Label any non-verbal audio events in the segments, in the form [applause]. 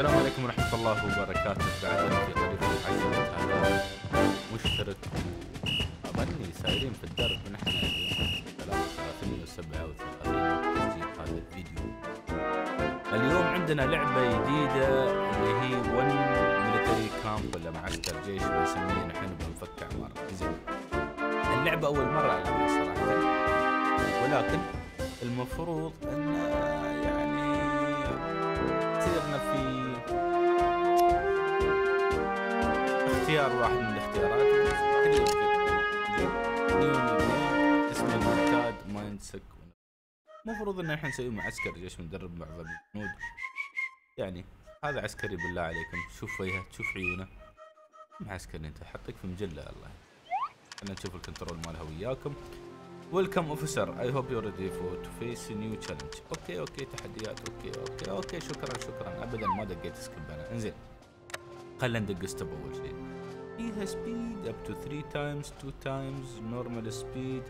السلام عليكم ورحمة الله وبركاته. بعد في قريب عزيمة هذا مشترك أظني سايرين في الدرب. نحن اليوم 337 تسجيل هذا الفيديو. اليوم عندنا لعبة جديدة اللي هي ون ميلتري كامب ولا معسكر جيش بنسميه نحن بنفك عمارة زين. اللعبة أول مرة ألعبها صراحة. ولكن المفروض أن اختيار واحد من الاختيارات. كل يوم كذا. اسم المعتاد مايند سك المفروض إن إحنا نسوي معسكر جيش ندرب معظم الجنود يعني هذا عسكري بالله عليكم. شوف وجهه تشوف عيونه. معسكري أنت حطيك في مجلة الله خلينا نشوف ال control مالها وياكم. welcome officer I hope you ready for to face new challenge okay okay تحديات. okay okay okay شكرا شكرا. ابدا ما دقيت skip أنا. إنزين خلينا ندق stop أول شيء. فيها speed up to 3 times 2 times normal speed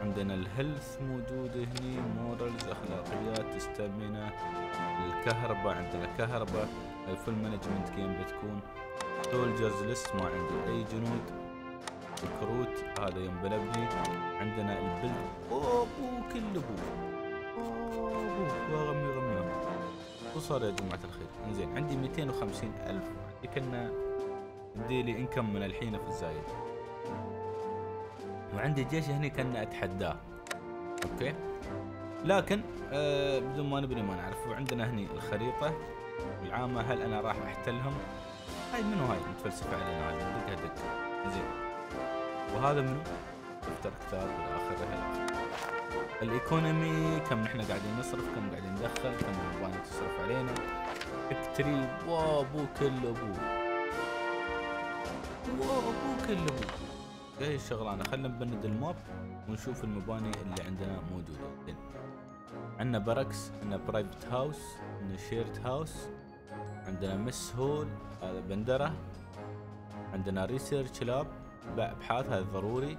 عندنا ال health موجود هني morals أخلاقيات stamina الكهرباء عندنا كهرباء. ال full management game بتكون. soldiers list ما عندي أي جنود. الكروت هذا يوم بنبني عندنا البلد أوه كله أوه غمي غمي وصار يا جماعة الخير. إنزين عندي 250 ألف. عندي كنا daily income من الحين في الزايد. وعندي جيش هني كنا أتحداه. okay؟ لكن آه بدون ما نبني ما نعرف. وعندنا هني الخريطة العامة هل أنا راح أحتلهم؟ هاي منو هاي؟ متفلسفة علينا هاي. ندقها دق زين. وهذا منو؟ دفتر كتاب إلى اخره ال economy كم نحن قاعدين نصرف كم قاعدين ندخل كم المباني تصرف علينا. اكتري wow ابو كله ابو هاي الشغلانة خلينا نبند ال map ونشوف المباني اللي عندنا موجودة. عندنا barracks عندنا private house عندنا shared house عندنا mess hall هذا بندرة عندنا research lab ابحاث هذا ضروري.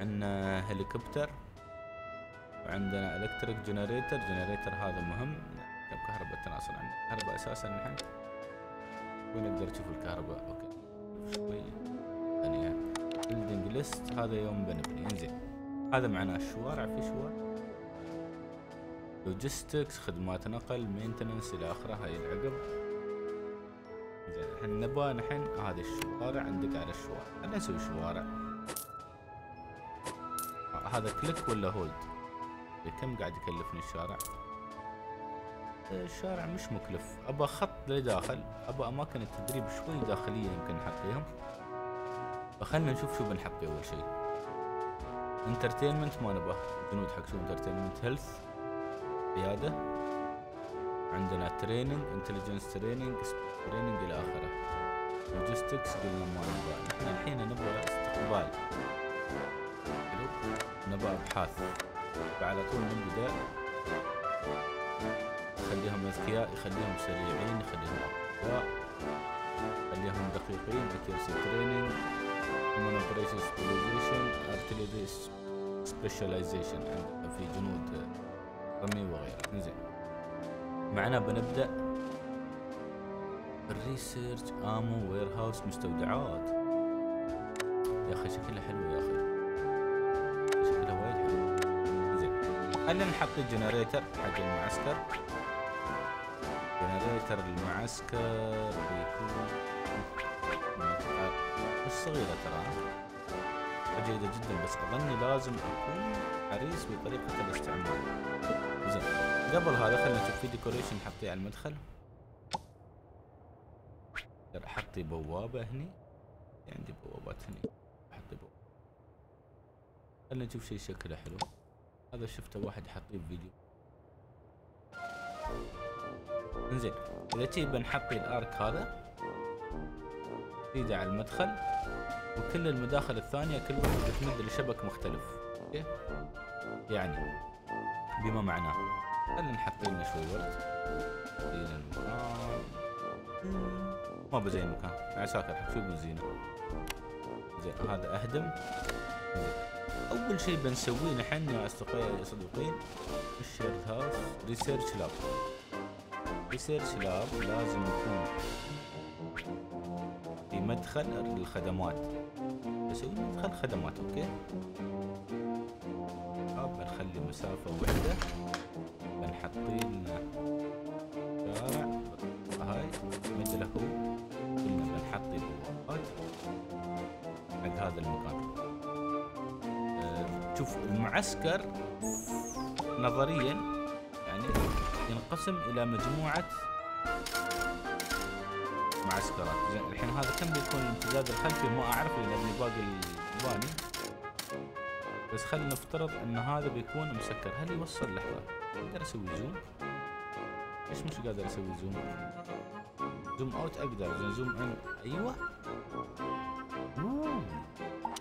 عندنا هليكوبتر وعندنا electric generator generator هذا مهم. كم كهرباء التناصر عندنا. كهرباء أساسا نحن وين نقدر نشوف الكهرباء. okay. ثانية building list هذا يوم بنبني. إنزين. هذا معناه الشوارع في شوارع. logistics خدمات نقل maintenance إلى آخره هاي العقب. زين إحنا نبغى نحن هذه الشوارع ندق على الشوارع. خلينا نسوي شوارع. هذا click ولا hold كم قاعد يكلفني الشارع؟ الشارع مش مكلف. ابى خط لداخل ابى أماكن التدريب شوي داخلية يمكن نحطيهم فخلنا نشوف شو بنحط أول شيء entertainment ما نبغى. جنود حق شو entertainment health قياده عندنا training intelligence training training إلى آخره. logistics قلنا ما نبغى. إحنا الحين نبغى استقبال. نبغى أبحاث. فعلى طول نبدا يخليهم أذكياء يخليهم سريعين يخليهم أقوياء يخليهم دقيقين accuracy training human operation specialization artillery specialization في جنود رمي وغيره. زين معنا بنبدأ ال research ammo warehouse مستودعات. يا أخي شكلها حلو يا أخي. شكلها وايد حلو. زين خلينا نحط ال generator حق المعسكر. generator المعسكر بيكون منطقة مش صغيرة ترى جيدة جدا بس أظني لازم أكون حريص بطريقة الاستعمال. زين قبل هذا خلينا نشوف في decoration نحطيه على المدخل. احطي بوابة هني. عندي بوابات هني. أحط بوابة. خلينا نشوف شيء شكله حلو. هذا شفته واحد حاطيه بفيديو انزين إذا تجي بنحطي الارك هذا ايده على المدخل وكل المداخل الثانية كل واحدة تمد لشبك مختلف. أوكي؟ يعني بما معناه. خلينا نحط لنا شوي ورد زين المكان. ما بزين المكان. عساكر حق شو بنزينه زين هذا أهدم. أول شيء بنسويه نحن يا اصدقائي صديقين ال shared house research lab research lab لازم يكون في مدخل للخدمات بسوي مدخل خدمات okay؟ اب بنخلي مسافة وحدة بنحطي لنا شارع. هاي مثله هو. قلنا بنحطي بوابات حق هذا المكان. أه، شوف المعسكر نظريا ينقسم إلى مجموعة معسكرات. زين الحين هذا كم بيكون الامتداد الخلفي؟ ما أعرف لأن باقي المباني بس خلينا نفترض إن هذا بيكون مسكر. هل يوصل لحظة؟ أقدر أسوي zoom؟ ليش مش قادر أسوي zoom؟ zoom out أقدر. زين zoom أيوه. أوه.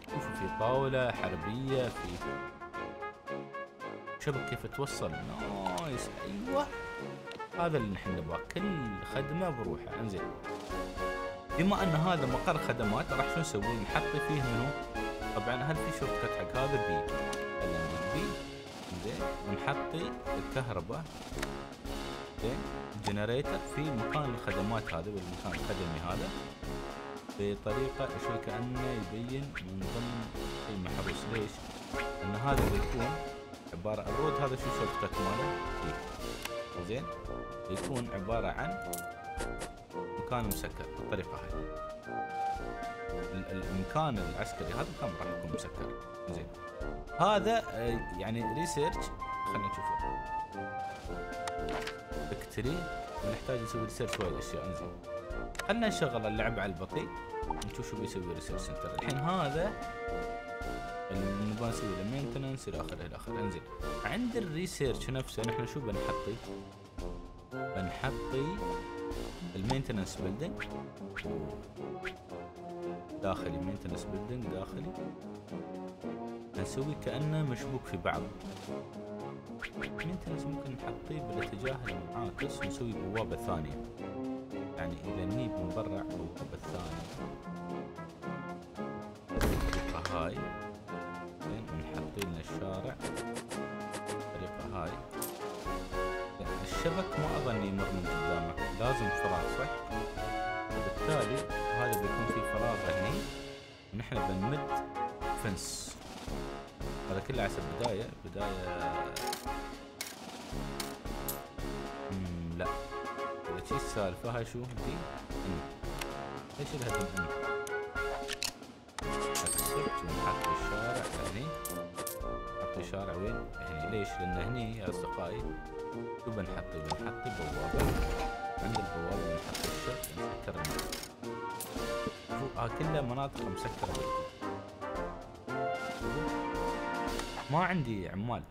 شوفوا في طاولة حربية في شبك كيف توصل. nice. أيوه. هذا اللي نحن نبغاه. كل خدمة بروحها. إنزين. بما أن هذا مقر خدمات راح شو نسوي؟ نحط فيه منو؟ طبعا هل في shortcut حق هذا بي بي. زين ونحطي الكهرباء. زين generator. في مكان الخدمات هذا والمكان الخدمي هذا. بطريقة شوي كأنه يبين من ضمن شيء محروس ليش؟ ان هذا بيكون عبارة ال road هذا شو shortcut ماله؟ زين. بيكون عبارة عن مكان مسكر بالطريقة هاي. المكان العسكري هذا كم راح يكون مسكر. زين. هذا آه، يعني research خلينا نشوفه. بكتيري ونحتاج نسوي research وايد اشياء انزين خلينا نشغل اللعب على البطيء نشوف شو بيسوي research center الحين هذا نبغى نسوي له maintenance إلى آخره إلى آخره. إنزين عند ال research نفسه نحن شو بنحطي؟ بنحطي؟ ال maintenance building داخلي maintenance building داخلي. نسوي كأنه مشبوك في بعض. مينتنس ممكن نحطيه بالاتجاه المعاكس ونسوي بوابة ثانية. يعني إذا نجيب من برا بوابة ثانية. هذا كله على بداية بداية. لا. شي السالفة هاي شو؟ دي؟ ليش الهدم ان أكسبت ونحط الشارع. هني نحط الشارع وين؟ هني. ليش؟ لأن هني يا أصدقائي شو بنحط؟ بنحط بوابة. عند البوابة بنحط الشرط نسكر ها كلها مناطق مسكرة. ما عندي عمال.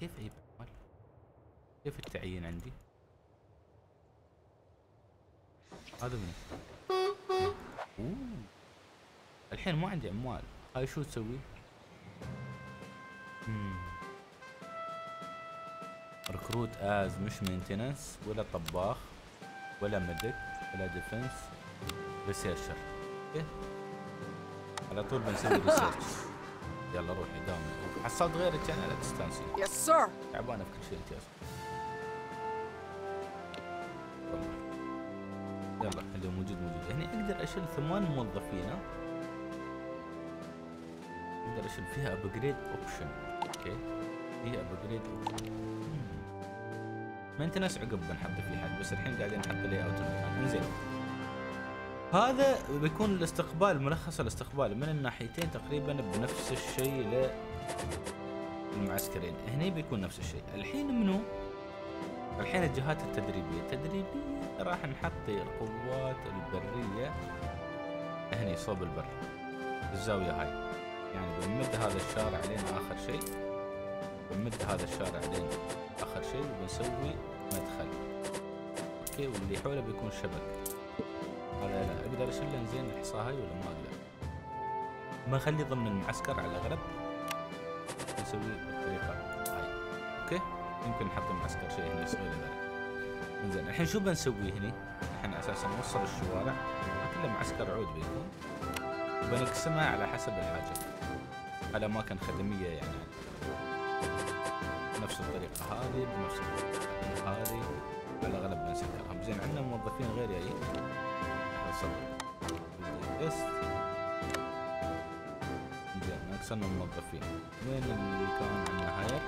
كيف أجيب عمال؟ كيف التعيين عندي؟ هذا من أوه. الحين ما عندي عمال. هاي شو تسوي؟ recruit از مش maintenance ولا طباخ ولا مدك ولا ديفنس ريسيرشر أوكي على طول بنسوي [laughs] ريسيرش يلا روحي داوم حصلت غيرك كان على تستانسي يس سير تعبانة في كل شيء انت يلا. اللي موجود موجود. هني أقدر أشيل ثمان موظفين أقدر أشيل فيها ابجريد اوبشن أوكي. فيها ابجريد اوبشن maintenance عقب بنحط فيه حد بس الحين قاعدين نحط layout إنزين. هذا بيكون الاستقبال ملخص الاستقبال من الناحيتين تقريبا بنفس الشيء للمعسكرين هني بيكون نفس الشيء. الحين منو؟ الحين الجهات التدريبية. التدريبية راح نحط القوات البرية. هني صوب البر. الزاوية هاي. يعني بنمد هذا الشارع لين آخر شيء. بنمد هذا الشارع لين آخر شيء وبنسوي مدخل. okay واللي حوله بيكون شبك. هذا لا أقدر اشيل زين الحصى هاي ولا ما أقدر؟ ما أخلي ضمن المعسكر على الاغلب نسوي بالطريقة هاي okay؟ يمكن نحط المعسكر شيء هنا صغير ذلك زين الحين شو بنسوي هني؟ الحين أساسا نوصل الشوارع. كله معسكر عود بيكون. وبنقسمها على حسب الحاجة. على أماكن خدمية يعني. نفس الطريقة هذه بنفس الطريقة هذه. على الأغلب بنسكرهم زين عندنا موظفين غير جايين لحظة صبر test زين ناقصنا موظفين وين اللي كان عندنا hire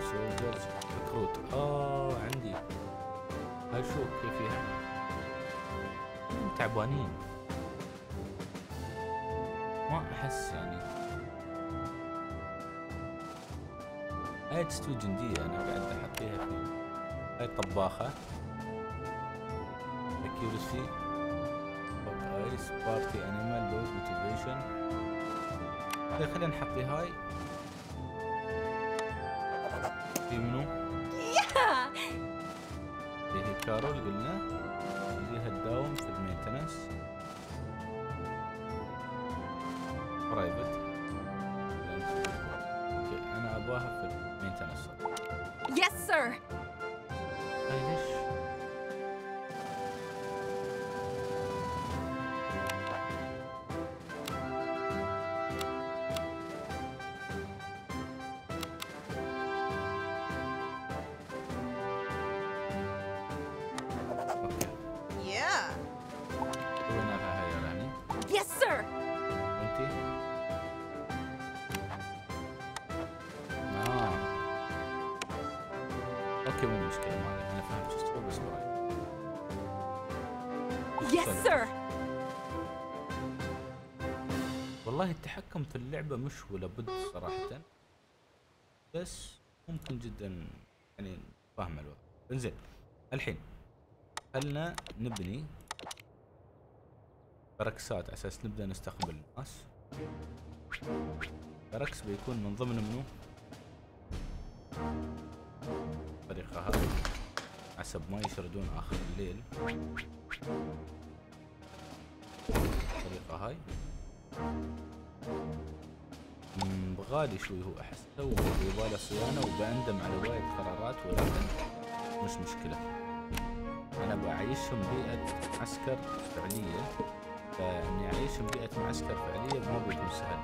soldiers recruit آه عندي. هاي شو؟ كيف فيها؟ تعبانين. ما أحس يعني. هاي تستوي جندية أنا قاعد أحطيها في هاي طباخة ايس بارتي انيمال لود موتيفيشن خلينا نحطي هاي. في منو؟ اللي هي كارول قلنا. اللي تداوم في ال maintenance. private أنا اباها في ال maintenance. مشكلة ما عليك أنا فهمت شو تسوي بس sir. والله التحكم في اللعبة مش ولا بد صراحة بس ممكن جدا يعني فاهم الوضع. انزين الحين خلنا نبني بركسات على أساس نبدأ نستقبل الناس. بركس بيكون من ضمن منو؟ الطريقة هذه حسب ما يشردون آخر الليل. الطريقة هاي. بغالي شوي هو أحس. تو يباله صيانة وبندم على وايد قرارات ولكن مش مشكلة. أنا بعيشهم بيئة معسكر فعلية. فإني أعيشهم بيئة معسكر فعلية ما بيكون سهل.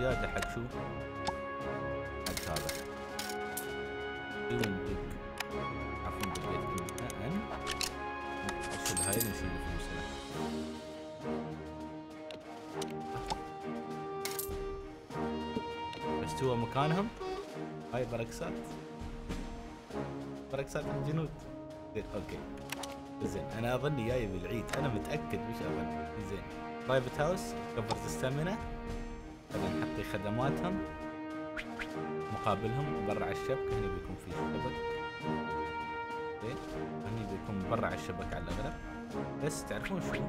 زيادة حق شو؟ حق هذا. دق عفوا هاي فلوسنا مكانهم؟ هاي بركسات. بركسات الجنود زين أوكي. زين أنا اظني جاي بالعيد أنا متأكد مش أظن. زين. برايفت هاوس كفرت ستامينا نحطي خدماتهم مقابلهم برا على الشبكة. هنا بيكون في شبك هني بيكون برا على الشبكة على الاغلب بس تعرفون شو؟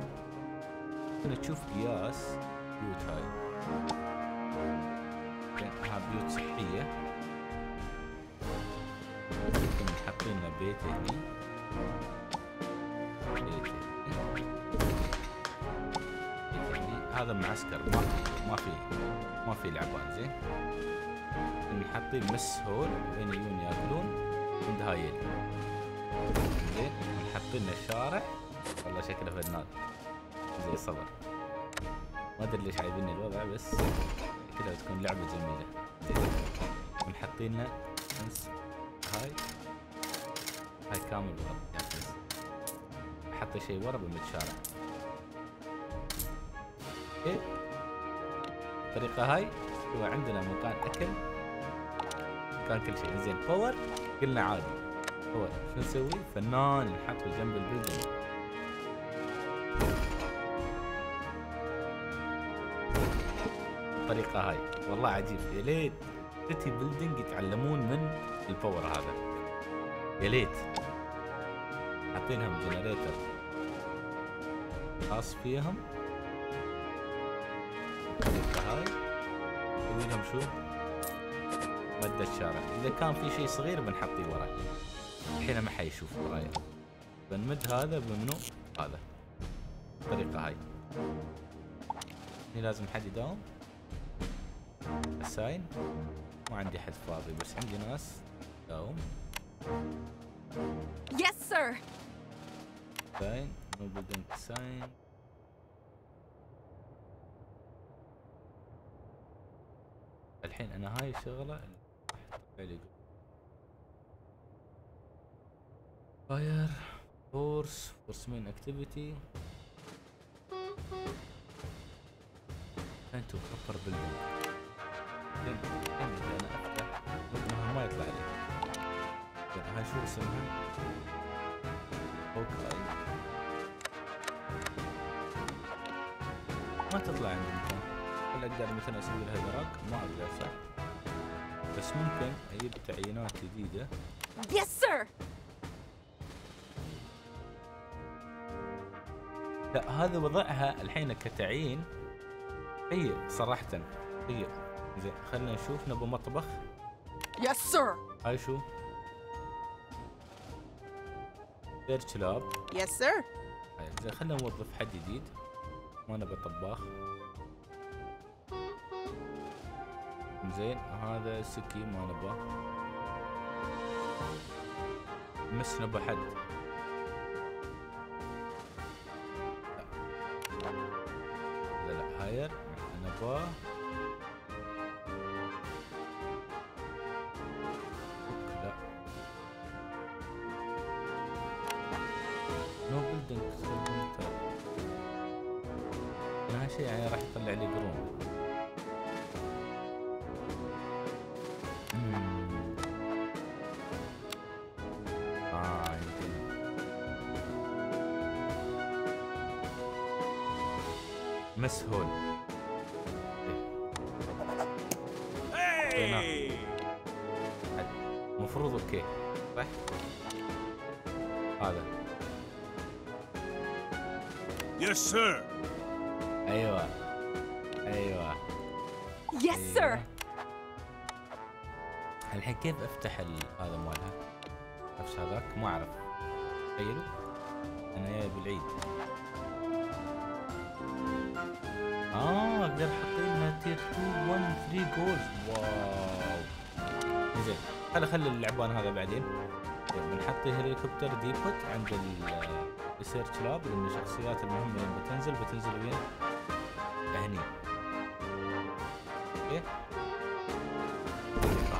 هنا تشوف قياس بيوت هاي. ها بيوت ممكن حاطين لنا بيت هني. بيت. هذا معسكر ما ما في ما في لعبان زين؟ إن حاطين مس هول وين يجون يأكلون؟ عند هايل زين؟ حاطين لنا شارع والله شكله فنان. زي صبر. ما أدري ليش عايبين الوضع بس كذا تكون لعبة جميلة. زين؟ ونحطين لنا هاي. هاي كامل ورا حتى شيء ورا بالشارع okay الطريقة هاي هو عندنا مكان أكل مكان كل شيء. زين power قلنا عادي. power شو نسوي؟ فنان نحطه جنب ال building الطريقة هاي. والله عجيب. يا ليت city building يتعلمون من ال power هذا. يا ليت. حاطينهم generator خاص فيهم. نسوي لهم شو؟ مد الشارع. إذا كان في شيء صغير بنحطيه ورا. الحين ما حيشوف ورايا بنمد هذا بمنو؟ هذا. الطريقة هاي. هني لازم حد يداوم. الساين ما عندي حد فاضي بس عندي ناس. داوم. Yes, sir. assigned no building assigned الحين أنا هاي الشغله اللي فاير فورس فورس مين اكتيفيتي انتو بروبر إذا أنا أفتح ما يطلع لي. زين، هاي شو اسمها؟ أوكي ما تطلع عندي. هل أقدر مثلا أسوي لها دراج؟ ما أقدر صح؟ بس ممكن أجيب تعيينات جديدة Yes, sir. لا هذا وضعها الحين كتعيين هي صراحة هي زين خلينا نشوف نبغى مطبخ Yes, sir. هاي شو؟ سيرش لاب sir. هاي زين خلينا نوظف حد جديد ما نبغى زين هذا سكي ما نبغى. مس نبغى حد. لا لا, هاير نبغى. لا. نو بيلدينج أنا هالشيء يعني راح يطلع لي قرون. مسهول إيه. المفروض أوكي. صح. هذا. Yes, sir. أيوه. أيوه. Yes, sir. أيوة. الحين كيف أفتح ال- هذا مالها؟ نفس هذاك؟ ما أعرف. تخيلوا. أنا جاي بالعيد. أحط لها تير 2 1 3 جولز واو. زين. خلي خلي اللعبان هذا بعدين. بنحط helicopter depot عند ال- ال research lab لأن الشخصيات المهمة لما بتنزل بتنزل وين؟ هني. okay.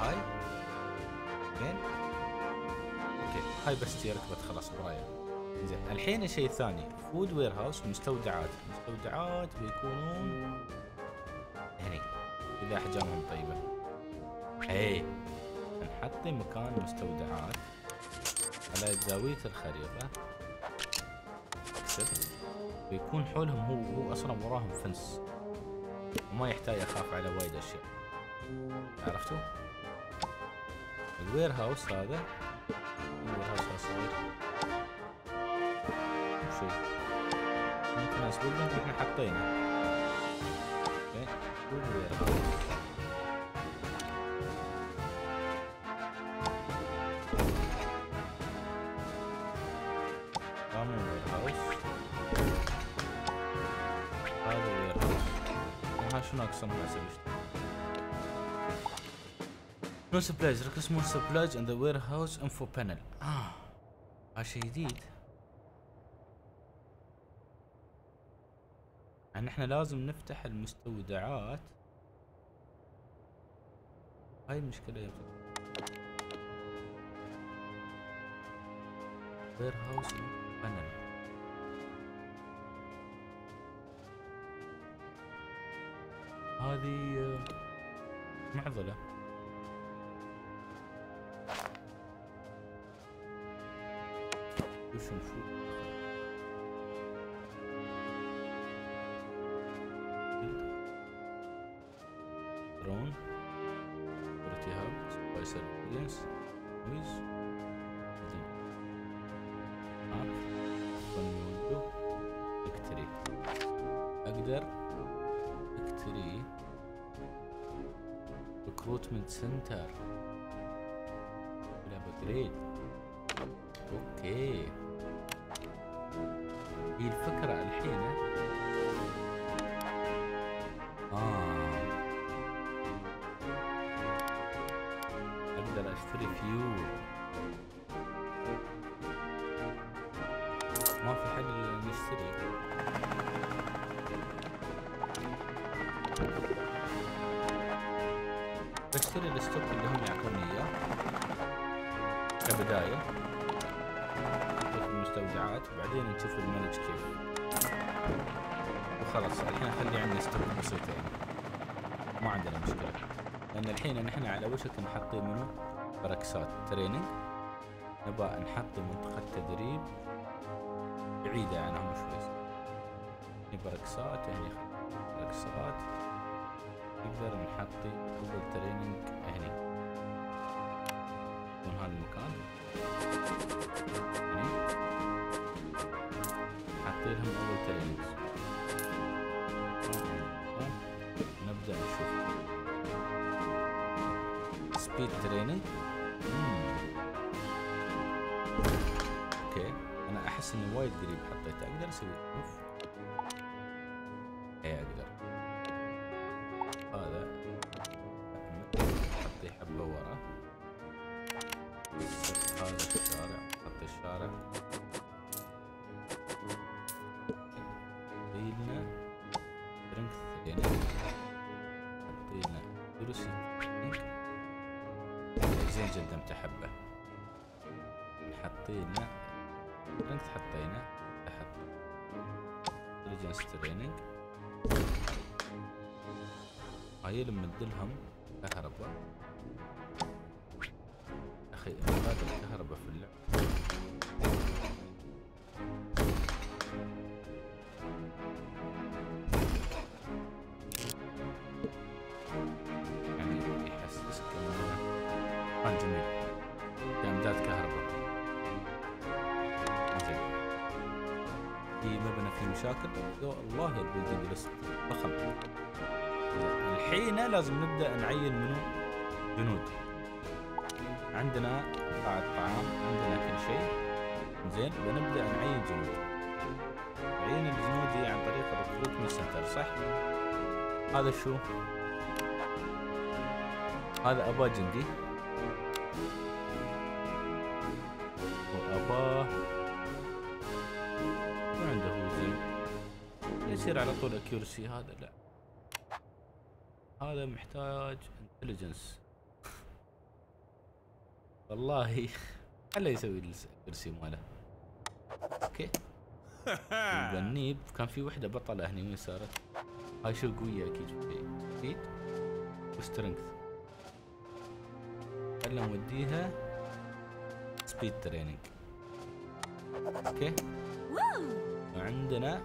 هاي. زين. okay. هاي بس ركبت خلاص ورايا زين. الحين الشيء الثاني food warehouse مستودعات. مستودعات بيكونون إذا احجامهم طيبة. اي نحط مكان مستودعات. على زاوية الخريطة. اكسب بيكون حولهم هو هو أصلا وراهم fence. وما يحتاج أخاف على وايد أشياء. عرفتوا؟ ال warehouse هذا. ال warehouse هذا. صغير شيء ممكن building إحنا حطينا. okay وال warehouse. no supplies ركز no supplies in the warehouse info panel آه هذا شيء جديد يعني إحنا لازم نفتح المستودعات. هاي المشكلة يا warehouse panel هذه آه، معضلة نشوف drone security hub space experience noise أقدر اكتري recruitment center لا upgrade okay. هي الفكرة الحين. آه. أقدر أشتري فيول ما في حل نشتري. بشتري ال stock اللي هم يعطوني إياه. كبداية. المستودعات وبعدين نشوف ال manage كيف. وخلاص الحين اخلي عندنا stock بسيط يعني. ما عندنا مشكلة. لأن الحين نحن على وشك نحطي منو بركسات. training. نبى نحط منطقة تدريب بعيدة عنهم شوي. هني بركسات يعني بركسات. نقدر نحطي أول training هني من هذا المكان. هني حاطين لهم أول training نبدأ نشوف. speed training okay أنا أحس اني وايد قريب حطيته. أقدر أسوي. أوف. ندلهم كهرباء. أخي هذا الكهرباء في اللعب. يعني يحسسك جميل. كامداد كهرباء. في مبنى فيه مشاكل. يا الله يا ال building لسه ضخم الحين لازم نبدأ نعين منو؟ جنود. عندنا قاعة طعام عندنا كل شيء. زين بنبدأ نعين جنود. عين الجنود هي عن طريق ال recruitment center صح؟ هذا شو؟ هذا اباه جندي. واباه ما عنده زين. يصير على طول اكيورسي هذا لا. هذا محتاج انتليجنس والله خله يسوي الكرسي ماله. أوكي. البنيب كان في وحدة بطلة هني وين صارت؟ هاي شو قوية أكيد. شوي أكيد. وسترينث. خلنا نوديها speed training okay. وعندنا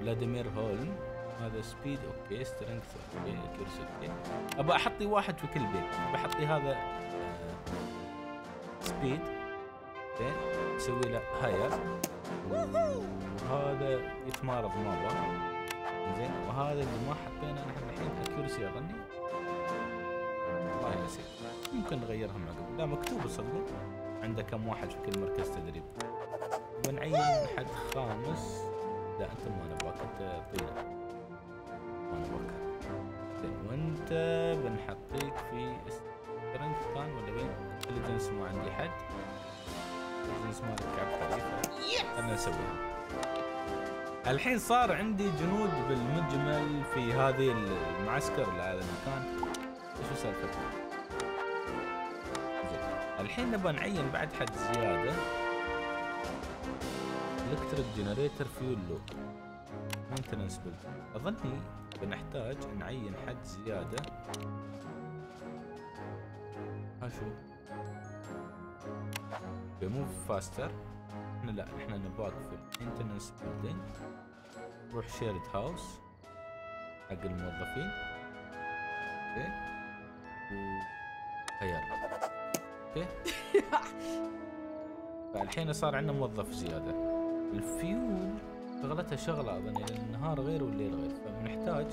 فلاديمير هولم هذا speed okay strength okay كيرس أوكي ابى أحطي واحد في كل بيت. ابى احطي هذا آه، speed زين. أسوي له hire وهذا يتمارض ما أبغى زين. وهذا اللي ما حطينا نحن الحين accuracy أظني. والله نسيت ممكن نغيرهم عقب لا مكتوب صدق. عنده كم واحد في كل مركز تدريب. بنعين حد خامس. لا أنت ما نبغاك انت طيله نبغاك زين وانت بنحطيك في strength كان ولا وين؟ intelligence ما عندي حد؟ intelligence مالك عبقري خلنا نسويها. الحين صار عندي جنود بالمجمل في هذه المعسكر اللي على المكان. شو سالفته؟ الحين نبغى نعين بعد حد زيادة. electric generator fuel لوب maintenance build أظني بنحتاج نعين حد زيادة. ها شو ب move faster إحنا لا إحنا نباك في ال maintenance building نروح shared house حق الموظفين. okay. وخيار okay. [laughs] فالحين صار عندنا موظف زيادة. الفيول شغلتها شغلة اظن يعني النهار غير والليل غير فبنحتاج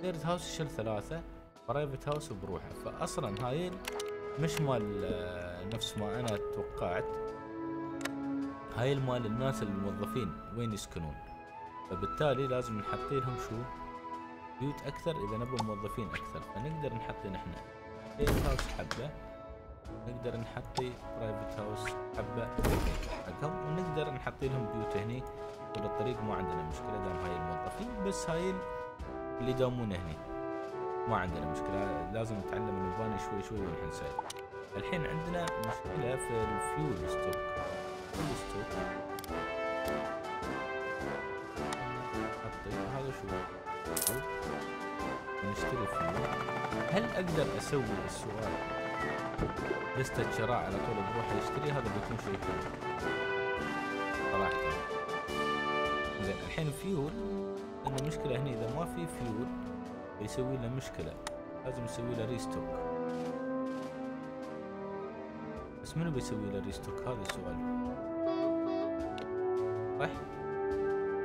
shared house يشيل ثلاثة private house بروحه فاصلا هاي مش مال آه، نفس ما أنا توقعت. هاي مال الناس الموظفين وين يسكنون؟ فبالتالي لازم نحط لهم شو؟ بيوت أكثر إذا نبغى موظفين أكثر فنقدر نحط نحن shared house حبة نقدر نحط private house حبة حقهم ونقدر نحط لهم بيوت هني. طول الطريق ما عندنا مشكلة دام هاي الموظفين بس هاي اللي يداومون هني. ما عندنا مشكلة لازم نتعلم نباني شوي شوي ونحن نسوي الحين عندنا مشكلة في ال fuel stock. fuel stock. حطي هذا شو. نشتري فيول. هل أقدر أسوي السؤال؟ لستة شراء على طول بروح اشتري هذا بيكون شيء حلو. الحين فيول عندنا مشكلة هنا إذا ما في فيول بيسوي لنا مشكلة. لازم نسوي له restock بس منو بيسوي له restock هذا السؤال. صح؟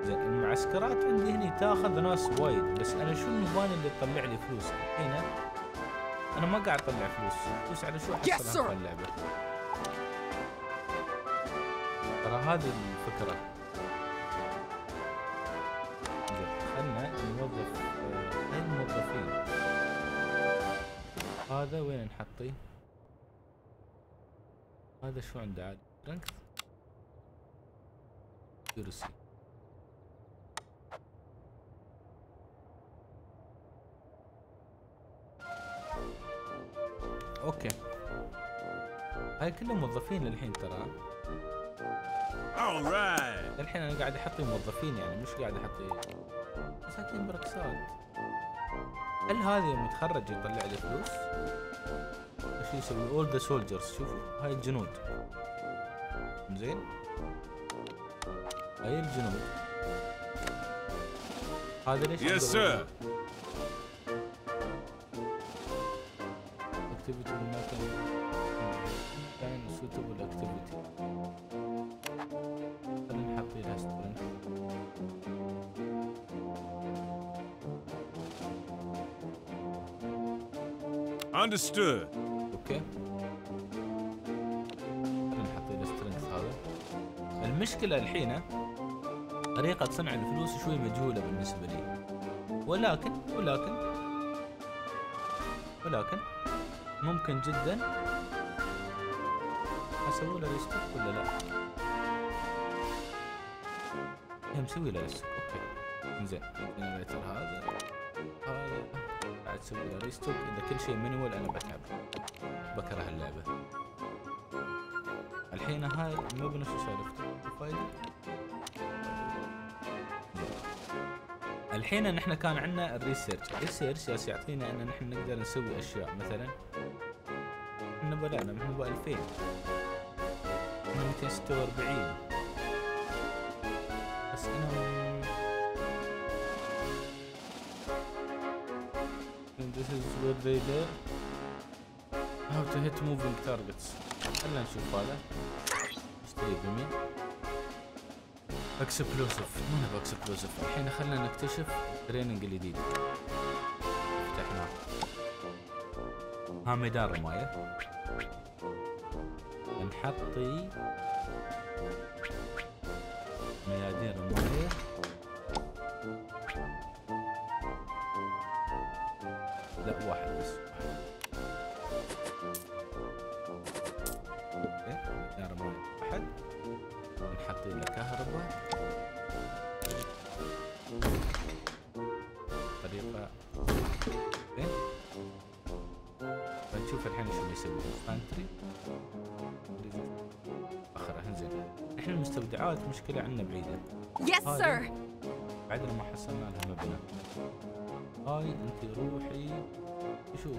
زين المعسكرات عندي هني تاخذ ناس وايد بس أنا شو المباني اللي تطلع لي فلوس؟ الحين أنا ما قاعد أطلع فلوس. فلوس على شو Yes, احصلها sir. في اللعبة؟ ترى هذه الفكرة. هذا وين نحطيه؟ هذا شو عنده عاد؟ سترينث كرسي okay. هاي كلهم موظفين للحين ترى. الحين أنا قاعد أحط موظفين يعني مش قاعد أحط مساكين بركسات. هل هذا يوم يتخرج يطلع لي فلوس؟ إيش يسوي؟ all the soldiers شوفوا هاي الجنود زين هاي الجنود هذا ليش Yes, sir. activity Understood. okay. نحط له هذا. المشكلة الحين طريقة صنع الفلوس شوي مجهولة بالنسبة لي. ولكن ولكن ولكن ممكن جدا. أسوي له restock ولا لا؟ مسوي له restock okay. زين هذا. هذا بعد أسوي له restock إذا كل شيء manual أنا بتعب بكره اللعبة. الحين هاي المبنى شو سالفته الحين نحن كان عندنا الريسيرش الريسيرش جالس يعطينا إن نحن نقدر نسوي أشياء. مثلا إحنا بدأنا من هو 2000 إحنا 246 بس أنا did How to hit moving targets. خلنا نشوف هذا. اشتري بمين explosive ما نبغى explosive الحين خلنا نكتشف ال training الجديد. فتحناه. ها ميدان رماية نحطي له كهرباء طريقة. okay بنشوف الحين شو بيسوي infantry اخر انزين إحنا المستودعات مشكلة عندنا بعيدة. هذا. sir. بعدنا ما حصلنا لها مبنى. هاي انت روحي. شو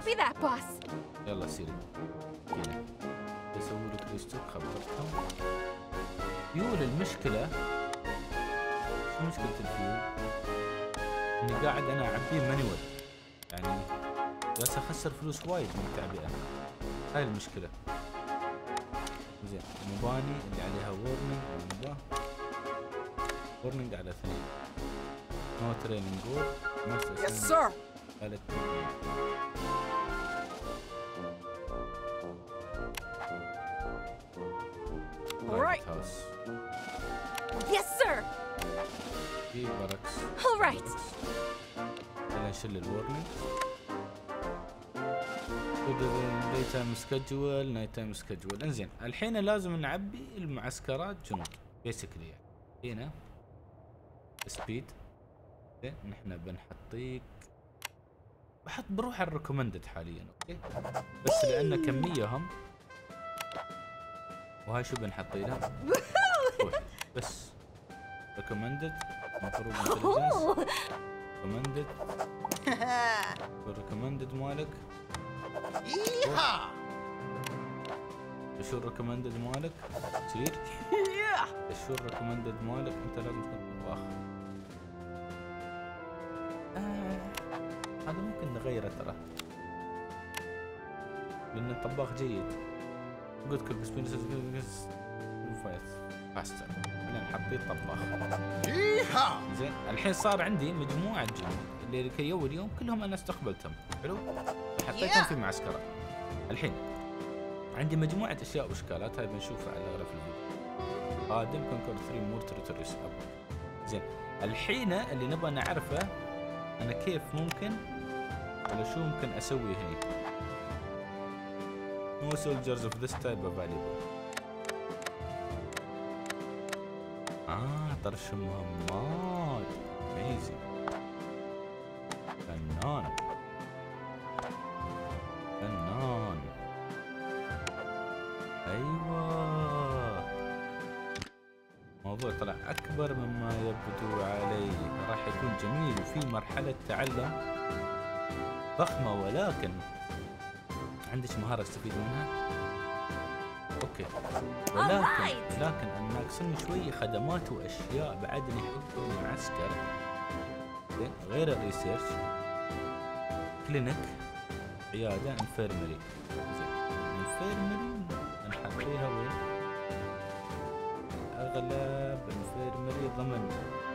Copy that, boss. يلا سيري. كذا يسوي لك restock خبرتهم. فيول المشكلة شو مشكلة الفيول؟ إني قاعد أنا اعبيه manual يعني جالس اخسر فلوس وايد من التعبئة. هاي المشكلة. زين مباني اللي عليها warning نباه warning على اثنين No training goal Yes, sir. Right. house Yes, sir. في barracks All right. خلينا نشيل ال warning day time schedule night time schedule انزين الحين لازم نعبي المعسكرات جنود بيسكلي يعني. هنا. سبيد نحن بنحطيك. بحط بروح على الريكومندد حاليا أوكي بس لأن كميهم وهاي شو بنحطينها روح [laughs] بس ريكومندد انتليجنس ريكومندد الريكومندد مالك. Yeehaw! شو ال recommended مالك. تصير. شو ال recommended مالك. أنت لازم تكون طباخ آه. هذا ممكن نغيره ترى. لأن الطباخ جيد. good cook سبينس faster خلينا نحطيه طباخ! زين الحين صار عندي مجموعة جنود اللي كيو اليوم كلهم أنا استقبلتهم. حلو؟ حطيتهم. في معسكرات الحين عندي مجموعة أشياء وإشكالات. هاي بنشوفها على غرف الفيديو. قادم conquer 3 more territories زين الحين اللي نبغى نعرفه أنا كيف ممكن ولا شو ممكن أسوي هني. No soldiers of this type available آه طرش مهمات amazing. فنان فنان أيوة. موضوع طلع أكبر مما يبدو عليه. راح يكون جميل وفي مرحلة تعلم ضخمة ولكن عندك مهارة استفيد منها؟ أوكي ولكن. لكن ان ناقصني شوي خدمات وأشياء بعدني حق المعسكر زين غير ال research clinic عيادة infirmary زين infirmary نحطيها وين؟ أغلب infirmary ضمن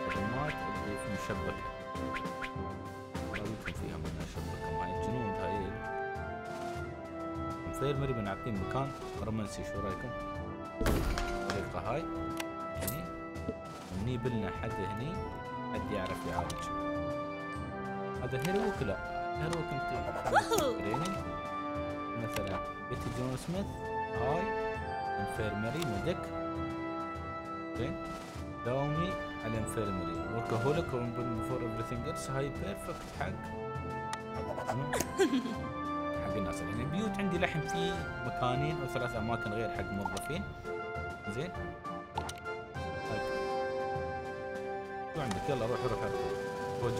خدمات اللي في مشبكة infirmary بنعطيه مكان رومانسي شو رايكم؟ الطريقة هاي هني ونجيب لنا حد هني حد يعرف يعالج. هذا هيروك لا. هيروك انت training مثلا بيتي جون سميث هاي infirmary medic زين. داومي على infirmary. workaholic for everything else هاي perfect حق. حق الناس. يعني البيوت عندي لحم في مكانين أو ثلاث أماكن غير حق موظفين. زين. شو عندك؟ يلا روح روح. روح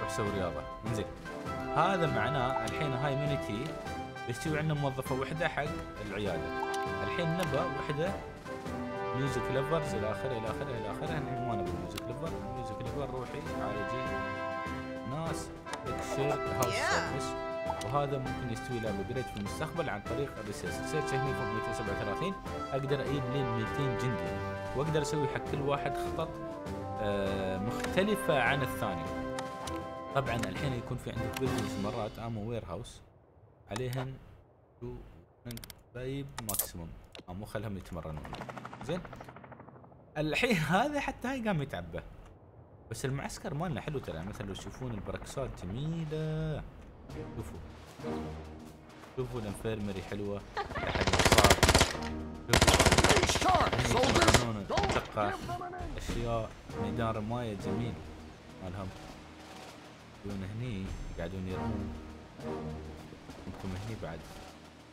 روح سوي رياضة. انزين هذا معناه الحين هاي amenity بيستوي عندنا موظفة وحدة حق العيادة. الحين نبى وحدة music lovers إلى آخره إلى آخره إلى آخره. الحين ما نبي music lover music lover روحي عالجي ناس. اكشير هاوس Yeah. وهذا ممكن يستوي له ابجريد في المستقبل عن طريق الريسيرش. ريسيرش هني فوق 237 أقدر أجيب لين 200 جندي. وأقدر أسوي حق كل واحد خطط آه، مختلفة عن الثاني. طبعا الحين يكون في عندك بزنس مرات امو وير هاوس عليهن شو بايب ماكسيموم امو خلهم يتمرنون. زين. الحين هذا حتى هاي قام يتعبى. بس المعسكر مالنا حلو ترى مثلا لو تشوفون البركسات جميلة. شوفوا. شوفوا ال infirmary حلوة. لحد [laughs] شوفوا أشياء. ميدان رماية جميل. مالهم. يجون هني يقعدون يرمون. أنتم هني بعد.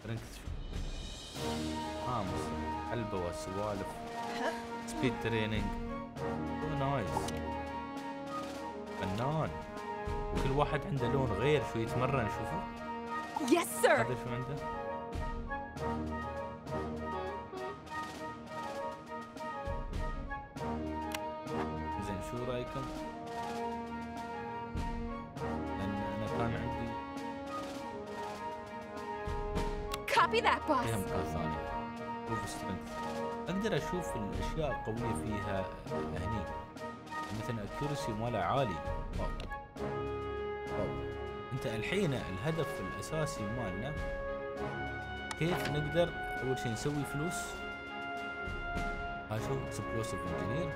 رنكت هامس حلبة وسوالف. speed training nice فنان. وكل واحد عنده لون غير شو يتمرن شوفوا Yes, sir. هذا شو عنده؟ زين شو رأيكم؟ لأن أنا كان عندي Copy that, فيها boss. مكان ثاني improve strength. أقدر أشوف الأشياء القوية فيها هني. مثلا accuracy ماله عالي. واو. أنت الحين الهدف الأساسي مالنا كيف نقدر أول شيء نسوي فلوس؟ ها شو انجينير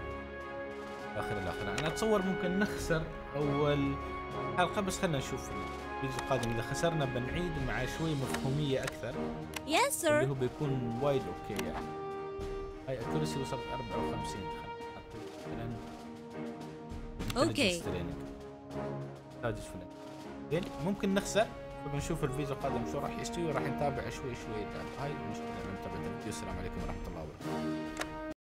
آخر الآخر. أنا أتصور ممكن نخسر أول حلقة بس خلينا نشوف الفيديو القادم. إذا خسرنا بنعيد مع شوي مفهومية أكثر. Yes, اللي sir. هو بيكون وايد okay يعني. هاي accuracy وصلت 54 خل- مثلا okay. intelligence training. سادس فلان. زين ممكن نخسر فبنشوف الفيديو القادم شو راح يستوي وراح نتابع شوي شوي. هاي من تابعة الفيديو السلام عليكم ورحمة الله وبركاته.